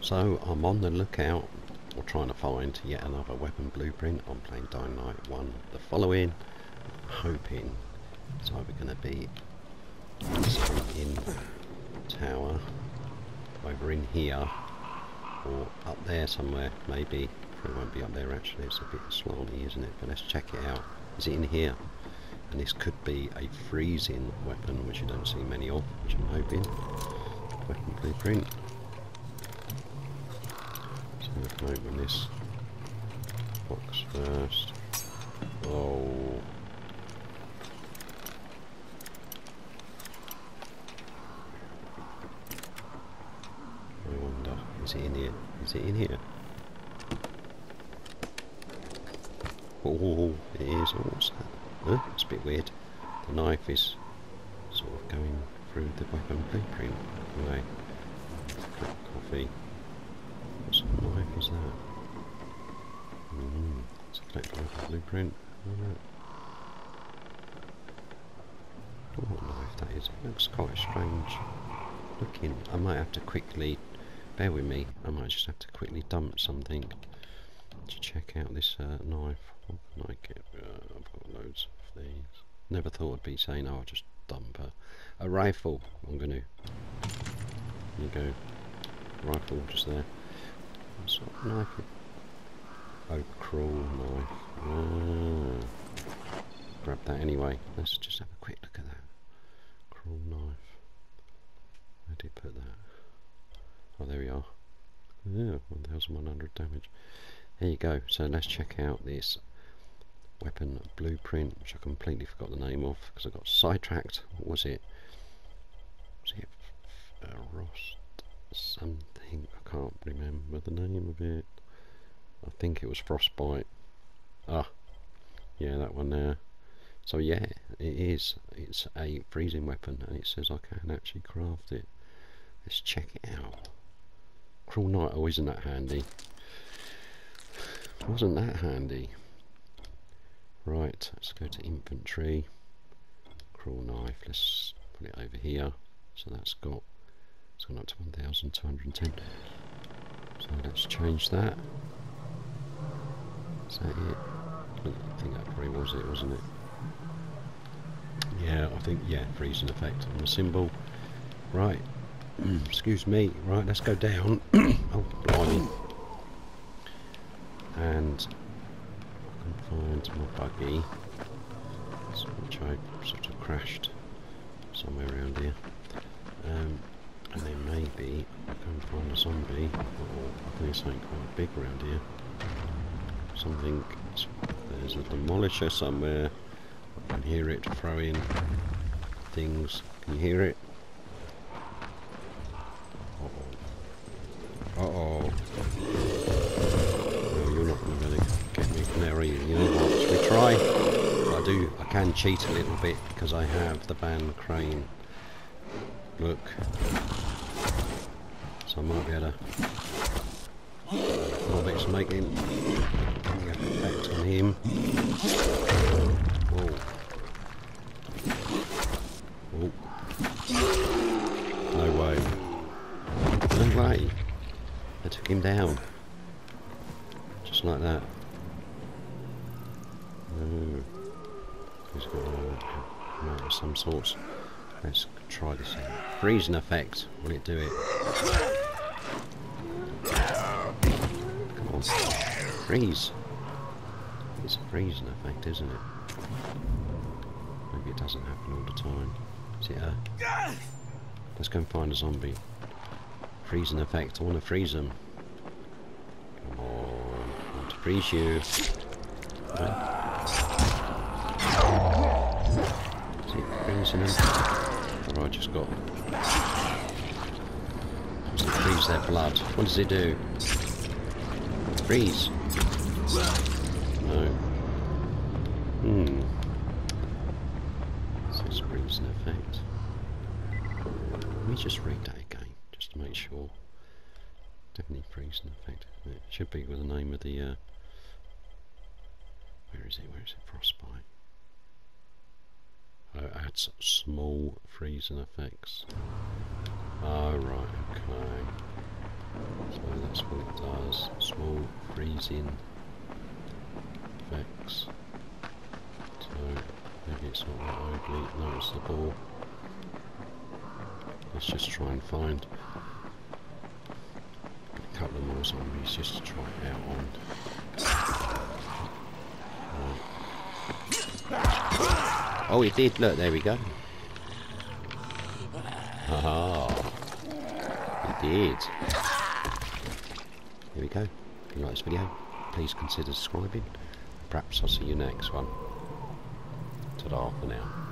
So I'm on the lookout or trying to find yet another weapon blueprint. I'm playing Dying Light 1 the following, hoping it's either going to be in tower, over in here, or up there somewhere, maybe. It won't be up there actually, it's a bit slanty isn't it? But let's check it out. Is it in here? And this could be a freezing weapon, which you don't see many of, which I'm hoping. Weapon blueprint. So we open this box first. Oh. I wonder, is it in here? Is it in here? Oh, oh, oh, it is. Oh, what's that? Huh? It's a bit weird. The knife is sort of going through the weapon blueprint. Anyway, coffee. Is that? Mm, it's a collect blueprint. What knife that is. It looks quite strange looking. I might have to quickly, bear with me, I might just have to quickly dump something to check out this uh, knife. I get? Uh, I've got loads of these. Never thought I'd be saying, oh, I'll just dump a, a rifle. I'm going to. There you go. Rifle just there. What sort of knife? Oh, cruel knife. Ah. Grab that anyway. Let's just have a quick look at that. Cruel knife. Where did put that? Oh, there we are. Yeah, 1100 damage. There you go. So let's check out this weapon blueprint, which I completely forgot the name of because I got sidetracked. What was it? Was it uh, Frost something? I can't remember the name of it. I think it was Frostbite. Ah, yeah, that one there. So yeah, it is. It's a freezing weapon, and it says I can actually craft it. Let's check it out. Cruel Knight, oh isn't that handy? Wasn't that handy? Right, let's go to infantry. Cruel knife, let's put it over here. So that's got, it's gone up to 1210. So let's change that. Is that it? I think that probably was it, wasn't it? Yeah, I think, yeah, freezing effect on the symbol. Right, excuse me, right, let's go down. oh, blimey. And I can find my buggy, which I sort of crashed somewhere around here. Um, and then maybe I can find a zombie, or I think there's something quite big around here. Something, there's a demolisher somewhere. I can hear it throwing things. Can you hear it? Oh. No, you're not going to get me from you? Know we try? I do. I can cheat a little bit because I have the band crane. Look. So I might be able to. A bits making effect on him. Whoa. No way. No way. I took him down. Just like that. Oh. He's got a amount of some sorts. Let's try this out. Freezing effect. Will it do it? Come on. Freeze. It's a freezing effect, isn't it? Maybe it doesn't happen all the time. Is it a... Let's go and find a zombie. Freezing effect. I want to freeze them. Come on. I want to freeze you. Is it freezing? I just got... Freeze their blood? What does it do? Freeze. No. Hmm. Says freezing effect. Let me just read that again just to make sure. Definitely freezing effect. It should be with the name of the. Uh, where is it? Where is it? Frostbite. Oh, it adds small freezing effects. Oh, right, okay. So that's what it does. Small freezing effects. So maybe it's not that overly noticeable. Let's just try and find a couple of more zombies just to try it out on. Oh, it did. Look, there we go. Oh, it did. There we go. If you like this video, please consider subscribing. Perhaps I'll see you next one. Ta-da for now.